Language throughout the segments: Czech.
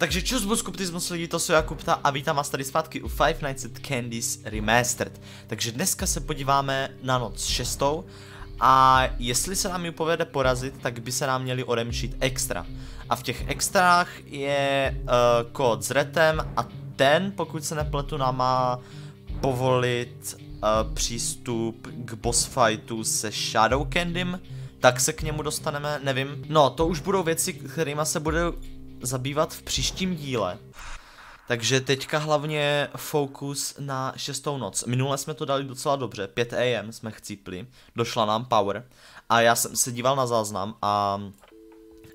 Takže čus buskuptismus lidi, to jsou Jakubta a vítám vás tady zpátky u Five Nights at Candy's Remastered. Takže dneska se podíváme na noc šestou a jestli se nám ji povede porazit, tak by se nám měli odemšit extra. A v těch extrách je uh, kód s retem a ten, pokud se nepletu, nám má povolit uh, přístup k boss fightu se Shadow Candym, tak se k němu dostaneme, nevím. No, to už budou věci, kterými se bude zabývat v příštím díle. Takže teďka hlavně fokus na šestou noc. Minule jsme to dali docela dobře, 5 am jsme chcípli, došla nám power a já jsem se díval na záznam a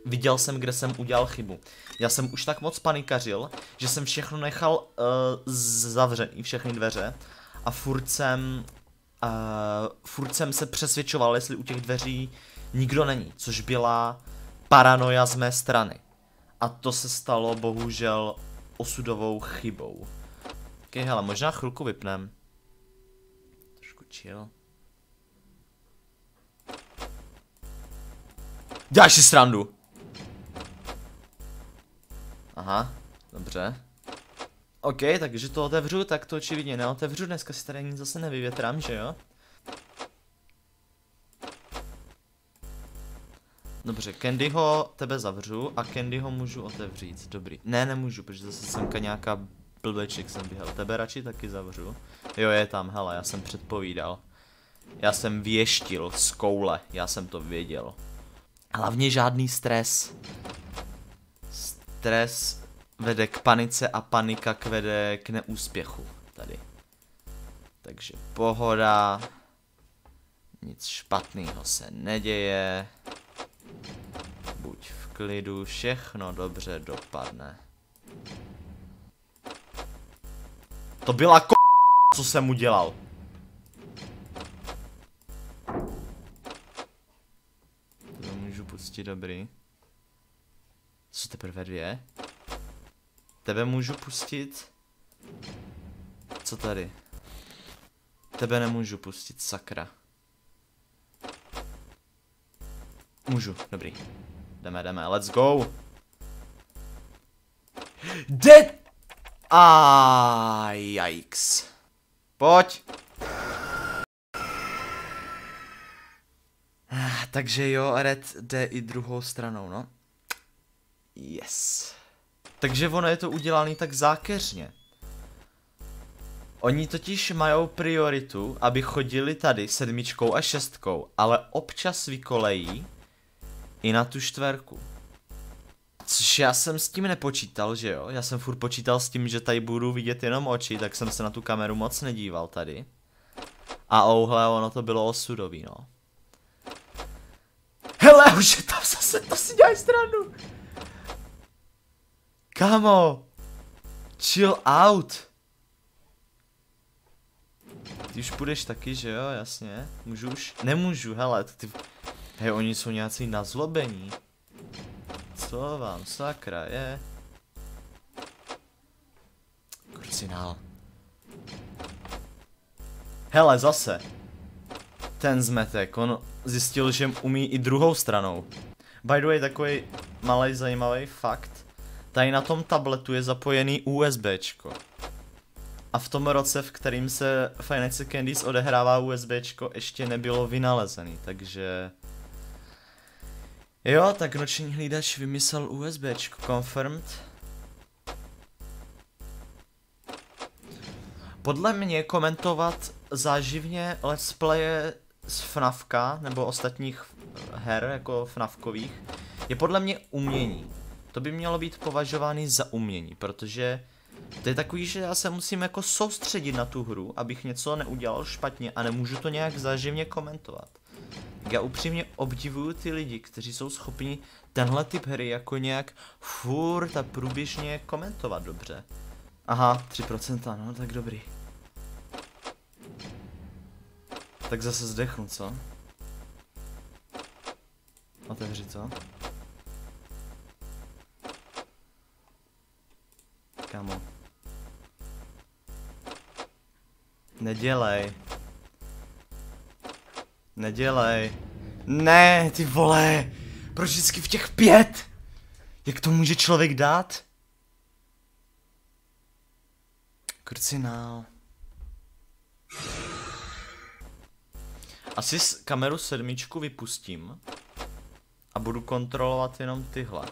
viděl jsem, kde jsem udělal chybu. Já jsem už tak moc panikařil, že jsem všechno nechal uh, zavřený, všechny dveře a furt jsem, uh, furt jsem se přesvědčoval, jestli u těch dveří nikdo není, což byla paranoja z mé strany. A to se stalo bohužel osudovou chybou. Ok, hele, možná chvilku vypnem. Trošku chill. Děláš si srandu. Aha, dobře. OK, takže to otevřu, tak to očividně neotevřu, dneska si tady nic zase nevyvětrám, že jo? Dobře, Candyho tebe zavřu a Candyho můžu otevřít, dobrý. Ne, nemůžu, protože zase semka nějaká blbeček jsem běhal. Tebe radši taky zavřu. Jo, je tam, hele, já jsem předpovídal. Já jsem věštil z koule, já jsem to věděl. Hlavně žádný stres. Stres vede k panice a panika k vede k neúspěchu tady. Takže pohoda. Nic špatného se neděje klidu, všechno dobře dopadne. To byla ko... co jsem udělal. To můžu pustit, dobrý. Co teprve dvě? Tebe můžu pustit? Co tady? Tebe nemůžu pustit, sakra. Můžu, dobrý. Jdeme, jdeme, let's go. Dead! Ah, yikes. Pojď. Takže jo, Red jde i druhou stranou, no. Yes. Takže ono je to udělané tak zákeřně. Oni totiž mají prioritu, aby chodili tady sedmičkou a šestkou, ale občas vykolejí i na tu čtverku. Což já jsem s tím nepočítal, že jo? Já jsem furt počítal s tím, že tady budu vidět jenom oči, tak jsem se na tu kameru moc nedíval tady. A ouhle, ono to bylo osudový, no. Hele, už je tam zase, to si děláš stranu. Kamo. Chill out. Ty už půjdeš taky, že jo, jasně. Můžu už? Nemůžu, hele, ty... Hej, oni jsou nějací nazlobení. Co vám sakra je? Krucinál. Hele, zase. Ten zmetek, on zjistil, že umí i druhou stranou. By the way, takový malý zajímavý fakt. Tady na tom tabletu je zapojený USBčko. A v tom roce, v kterým se Final Candies odehrává USBčko, ještě nebylo vynalezený, takže... Jo, tak noční hlídač vymyslel USB, confirmed. Podle mě komentovat záživně let's playe z FNAFka, nebo ostatních her, jako FNAFkových, je podle mě umění. To by mělo být považovány za umění, protože to je takový, že já se musím jako soustředit na tu hru, abych něco neudělal špatně a nemůžu to nějak záživně komentovat. Já upřímně obdivuju ty lidi, kteří jsou schopni tenhle typ hry jako nějak furt a průběžně komentovat dobře. Aha, 3%, no tak dobrý. Tak zase zdechnu, co? Otevři, co? Kamo. Nedělej. Nedělej. Ne, ty vole. Proč vždycky v těch pět? Jak to může člověk dát? Krcinál. Asi s kameru sedmičku vypustím. A budu kontrolovat jenom tyhle.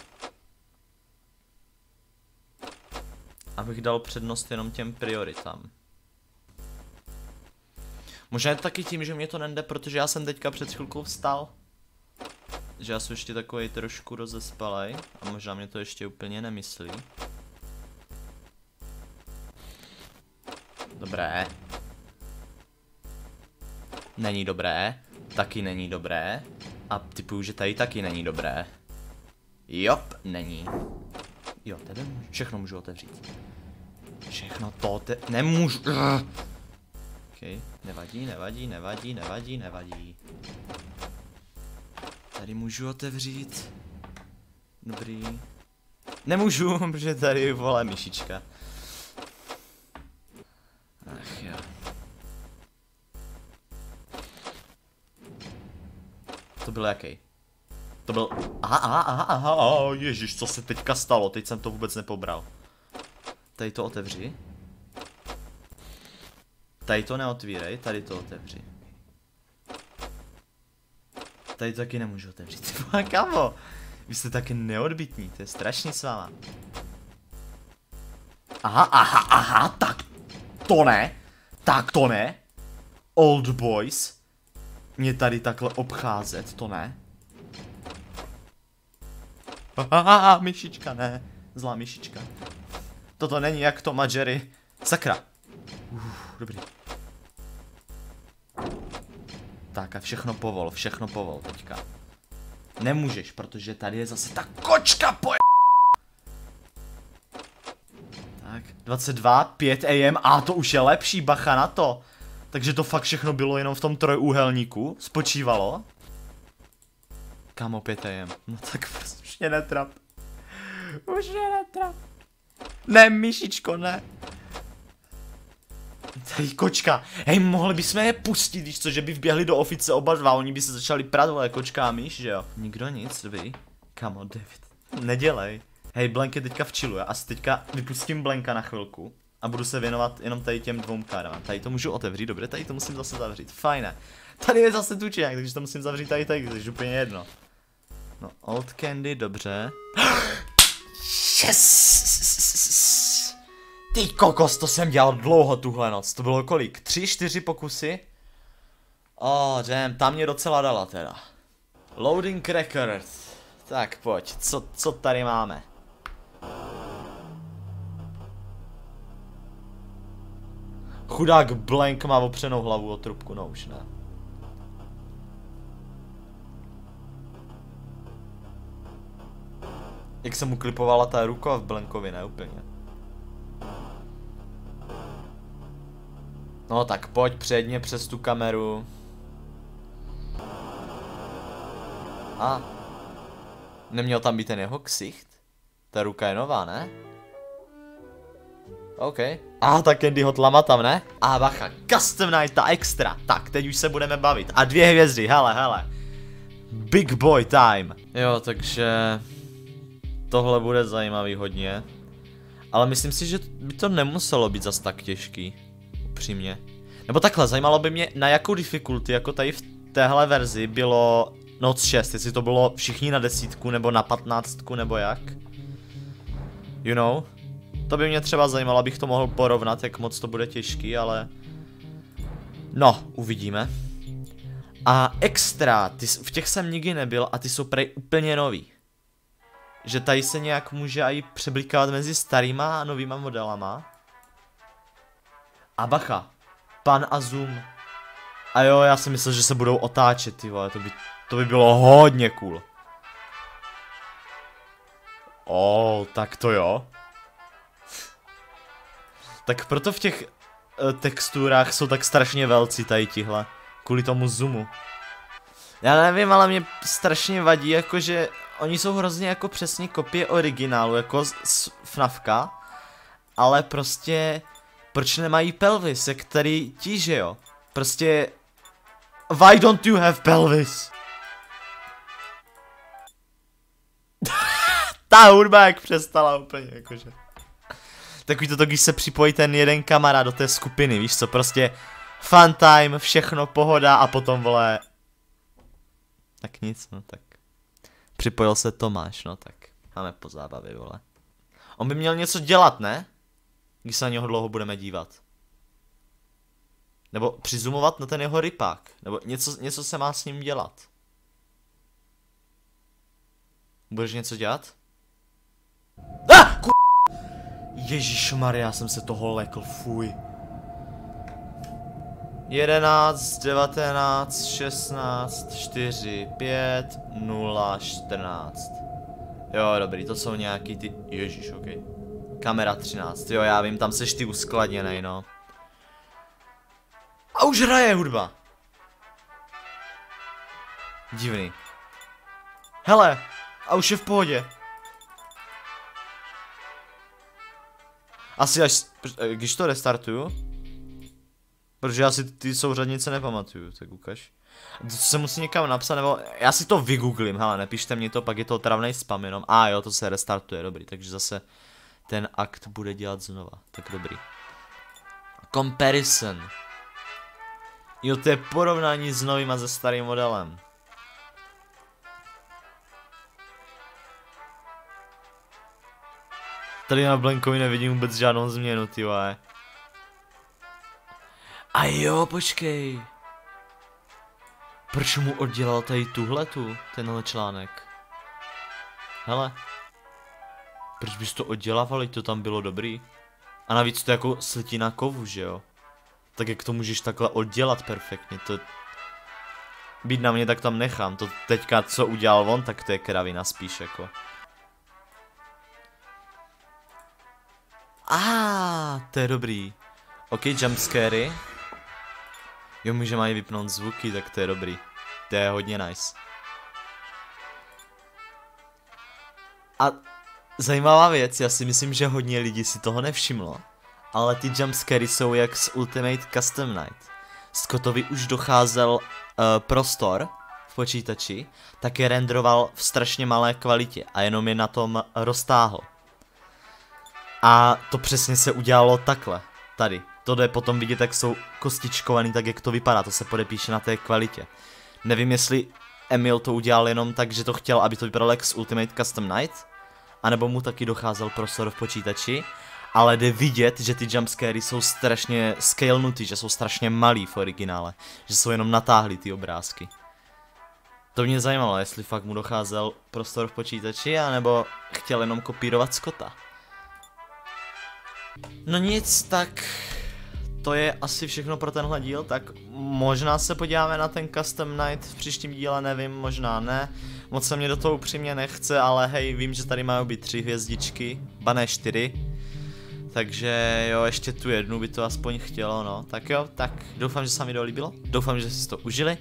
Abych dal přednost jenom těm prioritám. Možná je to taky tím, že mě to nende, protože já jsem teďka před chvilkou vstal. Že já jsem ještě takový trošku rozespalej a možná mě to ještě úplně nemyslí. Dobré. Není dobré. Taky není dobré. A typuju, že tady taky není dobré. Jop, není. Jo, tady všechno můžu otevřít. Všechno to te... Nemůžu. OK, nevadí, nevadí, nevadí, nevadí, nevadí. Tady můžu otevřít. Dobrý. Nemůžu, protože tady je vole myšička. Ach jo. To byl jaký? To byl... Aha, aha, aha, aha, ježiš, co se teďka stalo, teď jsem to vůbec nepobral. Tady to otevři. Tady to neotvírej, tady to otevři. Tady to taky nemůžu otevřít. Kamo, vy jste taky neodbitní, to je strašně s. Aha, aha, aha, tak to ne. Tak to ne. Old boys. Mě tady takhle obcházet, to ne. Haha, myšička, ne. Zlá myšička. Toto není jak to Jerry. Sakra. Uf, dobrý. Tak a všechno povol, všechno povol teďka. Nemůžeš, protože tady je zase ta kočka poje... Tak, 22, 5 AM, a to už je lepší, bacha na to. Takže to fakt všechno bylo jenom v tom trojúhelníku, spočívalo. Kámo, 5 AM, no tak prostě už mě netrap. Už mě netrap. Ne, myšičko, ne. Tady kočka. Hej, mohli bychom je pustit, víš co, že by vběhli do ofice oba dva, oni by se začali prát, kočka a myš, že jo? Nikdo nic, vy. Kamo, David. Nedělej. Hej, Blank je teďka v chillu, já asi teďka vypustím Blanka na chvilku. A budu se věnovat jenom tady těm dvou kárám. Tady to můžu otevřít, dobře, tady to musím zase zavřít. Fajné. Tady je zase tučňák, takže to musím zavřít tady tady, takže úplně jedno. No, Old Candy, dobře. Yes! Ty kokos, to jsem dělal dlouho tuhle noc. To bylo kolik? Tři, čtyři pokusy? Oh, damn, tam mě docela dala teda. Loading record. Tak pojď, co, co tady máme? Chudák Blank má opřenou hlavu o trubku, no už ne. Jak se mu klipovala ta ruka v Blankovi, ne úplně. No tak pojď předně přes tu kameru. A. Neměl tam být ten jeho ksicht? Ta ruka je nová, ne? OK. A ah, tak Candy Hot Lama tam, ne? A ah, bacha, Custom Night ta extra. Tak, teď už se budeme bavit. A dvě hvězdy, hele, hele. Big boy time. Jo, takže... Tohle bude zajímavý hodně. Ale myslím si, že by to nemuselo být zas tak těžký. Upřímně. Nebo takhle, zajímalo by mě, na jakou difficulty, jako tady v téhle verzi bylo Noc 6, jestli to bylo všichni na desítku, nebo na patnáctku, nebo jak. You know? To by mě třeba zajímalo, abych to mohl porovnat, jak moc to bude těžký, ale... No, uvidíme. A extra, ty, v těch jsem nikdy nebyl a ty jsou prej úplně nový. Že tady se nějak může i přeblikávat mezi starýma a novýma modelama. A bacha, pan a zoom. A jo, já si myslel, že se budou otáčet, ty vole, to by, to by bylo hodně cool. Oh, tak to jo. Tak proto v těch uh, texturách jsou tak strašně velcí tady tihle. Kvůli tomu zoomu. Já nevím, ale mě strašně vadí, jakože oni jsou hrozně jako přesně kopie originálu, jako z, z FNAFka. Ale prostě, proč nemají pelvis, který tíže jo? Prostě, why don't you have pelvis? Ta hudba jak přestala úplně, jakože. takový to, když se připojí ten jeden kamarád do té skupiny, víš co, prostě fun time, všechno, pohoda a potom, vole, tak nic, no tak. Připojil se Tomáš, no tak. Máme po zábavě, vole. On by měl něco dělat, ne? Když se na něho dlouho budeme dívat. Nebo přizumovat na ten jeho rypák. Nebo něco, něco se má s ním dělat. Budeš něco dělat? Ah! Ku... Ježíš Maria, jsem se toho lekl, fuj. 11, 19, 16, 4, 5, 0, 14. Jo, dobrý, to jsou nějaký ty... Ježíš, ok. Kamera 13, jo, já vím, tam seš ty uskladněnej, no. A už hraje hudba. Divný. Hele, a už je v pohodě. Asi až, když to restartuju, protože já si ty souřadnice nepamatuju, tak ukaž. To se musí někam napsat, nebo já si to vygooglím, hele, nepište mi to, pak je to otravný spam jenom. A jo, to se restartuje, dobrý, takže zase ten akt bude dělat znova, tak dobrý. Comparison. Jo, to je porovnání s novým a se starým modelem. Tady na Blankovi nevidím vůbec žádnou změnu, ty A jo, počkej. Proč mu oddělal tady tuhletu, tenhle článek? Hele. Proč bys to oddělával, to tam bylo dobrý? A navíc to je jako slitina kovu, že jo? Tak jak to můžeš takhle oddělat perfektně, to... Být na mě, tak tam nechám, to teďka, co udělal on, tak to je kravina spíš jako. A, ah, to je dobrý. Ok, jumpscary. Jo, může mají vypnout zvuky, tak to je dobrý. To je hodně nice. A zajímavá věc, já si myslím, že hodně lidí si toho nevšimlo. Ale ty jumpscary jsou jak z Ultimate Custom Night. Scottovi už docházel uh, prostor v počítači, tak je renderoval v strašně malé kvalitě a jenom je na tom roztáhl. A to přesně se udělalo takhle, tady. To jde potom vidět, jak jsou kostičkovaný, tak jak to vypadá, to se podepíše na té kvalitě. Nevím, jestli Emil to udělal jenom tak, že to chtěl, aby to vypadalo jak z Ultimate Custom Night, anebo mu taky docházel prostor v počítači, ale jde vidět, že ty jumpscary jsou strašně scalenutý, že jsou strašně malý v originále, že jsou jenom natáhlý ty obrázky. To mě zajímalo, jestli fakt mu docházel prostor v počítači, anebo chtěl jenom kopírovat Scotta. No nic, tak to je asi všechno pro tenhle díl, tak možná se podíváme na ten Custom Night v příštím díle, nevím, možná ne. Moc se mě do toho upřímně nechce, ale hej, vím, že tady mají být tři hvězdičky, ba ne čtyři. Takže jo, ještě tu jednu by to aspoň chtělo, no. Tak jo, tak doufám, že se vám video líbilo, doufám, že jste si to užili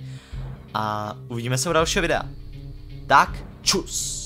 a uvidíme se u dalšího videa. Tak, čus!